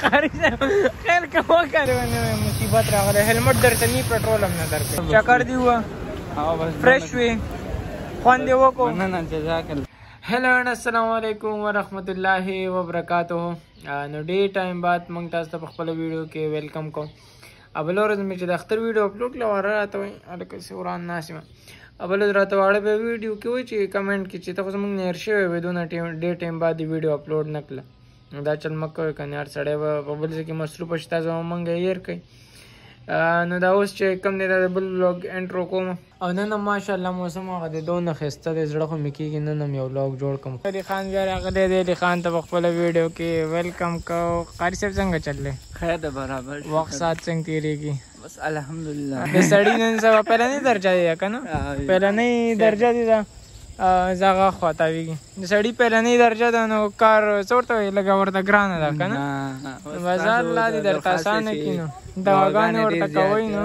قاری صاحب خیر که وکړې ونه مصیبت راغلی هلمټ درته نی پټرول هم نه درکوي چکر دی وه فرش وي خوند یې وکړو مننه جزاک الله هلو اند السلام علیکم ورحمت الله وبرکاته نو ډیر ټایم بعد مونږ تاسو ته په خپل ویډیو کې ویلکم کوم ابل ورځ مې چې د اختر ویډیو اپلوډ کړه واره راته وایي هلکه څه وران ناست یم ابل ورځ راته واړه به ویډیو کې وایي چې کمنټ کې چې ته خو زموږ نه هېر شوی وې دونه ټیم ډېر ټیم بعد دې ویډیو اپلوډ نه کړه نو دا چل مه کوئ که نه هر سړی به په بل ځای کې مصروفه شي تاسو به مونږ هېر کړئ نو دا اوس چې کوم دی دا د بل بلاګ انټرو کوم او نه نه ماشاءالله موسم هغه دی دونه ښایسته دی زړه خو مې کیږي نن هم یو ولاګ جوړ کړم. علي خان بیا راغلی دی علي خان ته په خپله ویډیو کې ویلکم کوو قاري صاحب څنګه چل دی؟ خیر دی برابر شکر دی. وخت ساعت څنګه تیریږي؟ بس الحمدالله. د سړي نن سبا پهلنۍ درجه دې ده کنه پهلنۍ درجه دې ده زه غاښ خوا تاویږي د سړي پهلنۍ درجه ده نو کار څه ورته وایي لږه ورته ګرانه ده کنه بازار الله دې درته اسانه کړي نو دواګانې ورته کوئ نو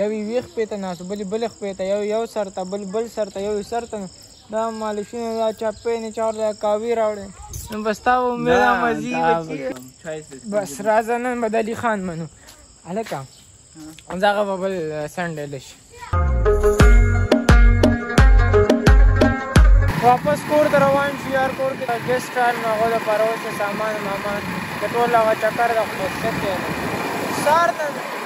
یو یوې خپې ته ناست بل بل خپې ته یو یو سر ته بل بل سر ته یو سر ته دا مالشونه دا چپې نه چور دا کاوی راوړې نو بس تا و میرا مزي بس راځه نن بدلی خان منو الکه ځاغه په بل سنډه لش واپس کور ته روان شو یار کور کې ګیسټ کار مې هغه د پروسه سامان مامان د ټول هغه چکر د خپل څه کې سار ته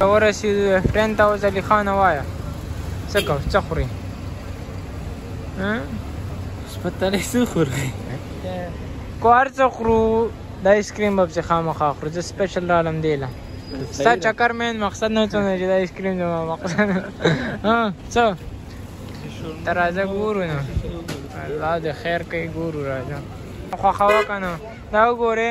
ورسېدو اف ټین ته اوس علي خانه وایه څه کوو څه خورې سپتلی څه خورې کو هر څه خورو د آیس کریم به پسې خامخا خورو زه سپیشل رالم دی له ستا چکر مین مقصد نه څونه چې د آیس کریم زما مقصد څه ته راځه ګورو نه الله د خیر کوي ګورو راځه خوښوه که نه دا وګورې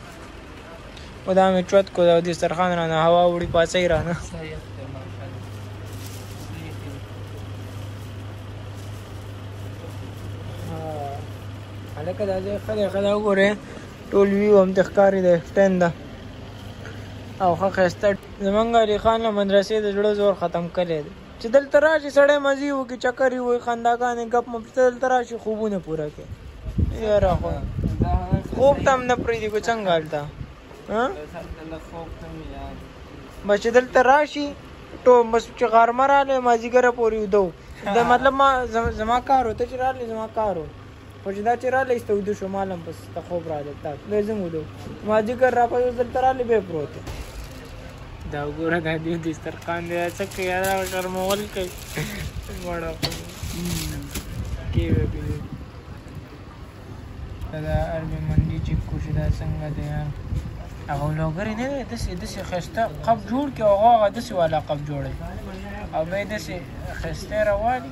او دا مې چوت کو دا دسترخوان رانه هوا وړي پاسې رانه هلکه دا ځای ښه دی ښه دا وګورئ ټول ویو همته ښکاري دی ټین ده او ښه ښایسته زمونږ علی خان له مدرسې د زړه زور ختم کړی دی چې دلته راشي سړی مزي وکړي چکر یې وي خنداګانې ګپ مپ چې دلته راشي خوبونه پوره کړي یاره خو خوب ته هم نه پرېږدي که څنګه هلته بس چې دلته راشي ټو بس چې غرمه راغلی مازیګره پورې ویده د مطلب ما زما کار و ته چې راغلی زما کار و خو چې دا چې راله ایسته اوده شو مال هم پس ته خوب راله تا به زم ولو ما ذکر را پس زل تراله به پروت دا وګوره دا دی دسترخوان دی څه کې یارا شرمول کوي مړه کې به به دا ارمي منډي چې کوشي دا څنګه دی یار هغه لوګری نه دی داسې داسې ښایسته قب جوړ کړي او هغه داسې والا قب جوړوي او بیا یې داسې ښایسته رواني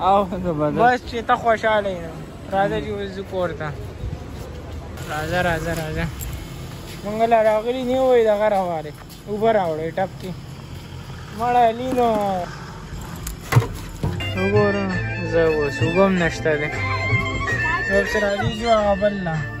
او زبردست بس چې ته خوشاله یې راځه چې وځو کور ته راځه راځه راځه مونږ لا راغلي نه وای دغه راوړی اوبه راوړی ټپ کې مړه علي نو وګوره زه اوس اوبه هم نشته دی یو څه راځي جو هغه بل نه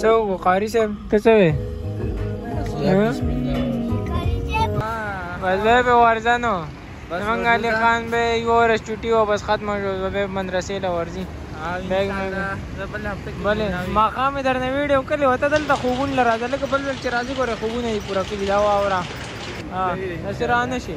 څه وو قاری صاحب ته څه وې بس به ورځنو زمونږ علي خان به یو ورځ چټي و بس ختمه شو به مدرسې له ورځي بیګ مې بلې ماښام یې درنه ویډیو کړې وته دلته خوبونه لراځه لکه بل ځل چې راځي ګوره خوبونه یې پوره کړي دا واوره داسې رانه شي